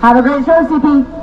Have a great show, CP.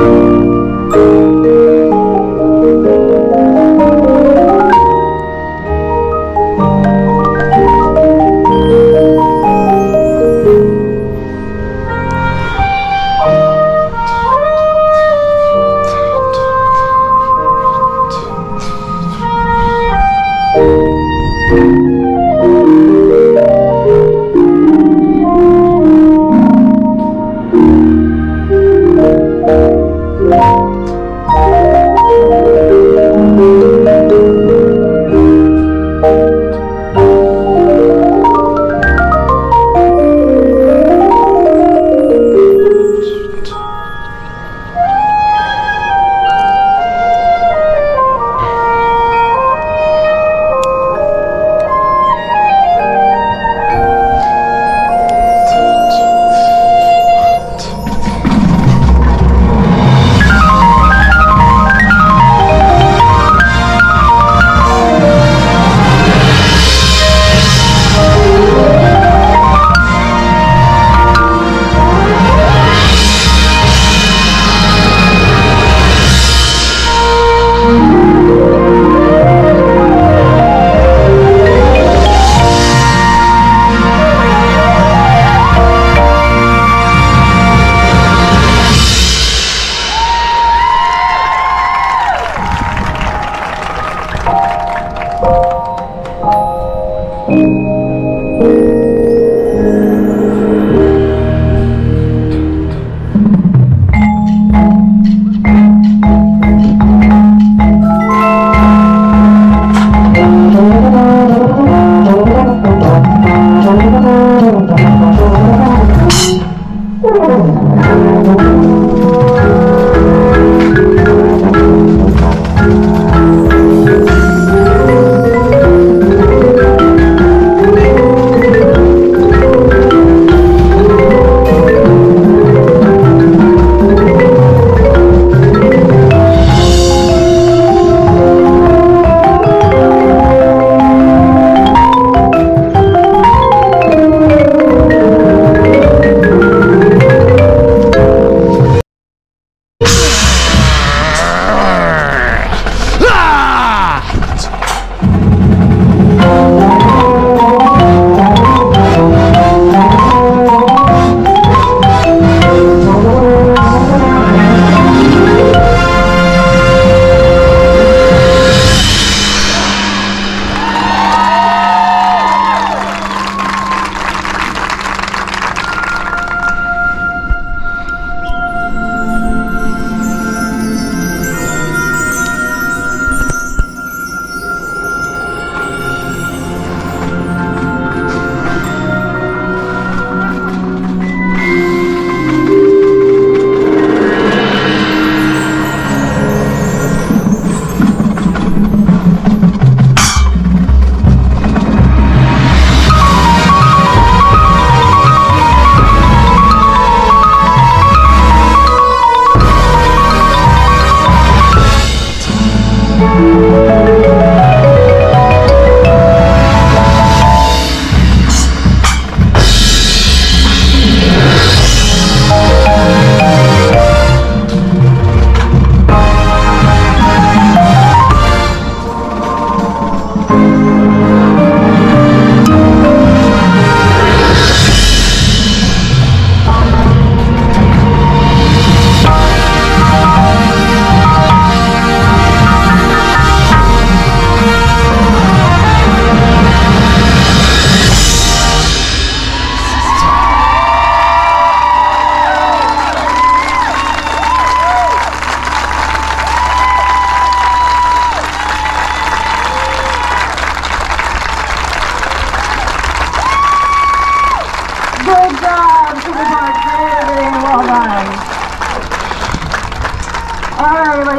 Música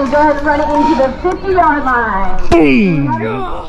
and run it into the 50-yard line. Boom!